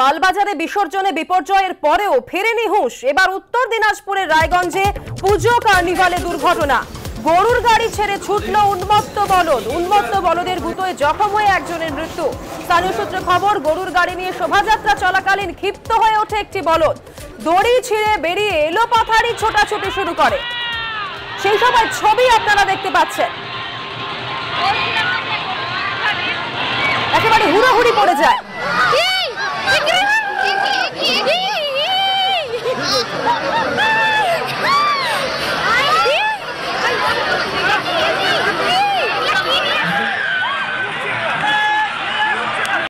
মালবাজারে বিসর্জনে বিপর্যয়ের পরেও ফেরেনি হুঁশ। এবার উত্তর দিনাজপুরের রায়গঞ্জে পুজো কার্নিভালে দুর্ঘটনা। গরুর গাড়ি ছেড়ে ছুটল উন্মত্ত বলদ। উন্মত্ত বলদের গুতোয় জখম হয়ে একজনের মৃত্যু। স্থানীয় সূত্রে খবর, গরুর গাড়ি নিয়ে শোভাযাত্রা চলাকালীন ক্ষিপ্ত হয়ে ওঠে একটি বলদ। দড়ি ছিঁড়ে বেরিয়ে এলো পাথারি, ছোটাছুটি শুরু করে। সেই সময় ছবি আপনারা দেখতে পাচ্ছেন। একেবারে হুড়োহুড়ি পড়ে যায়।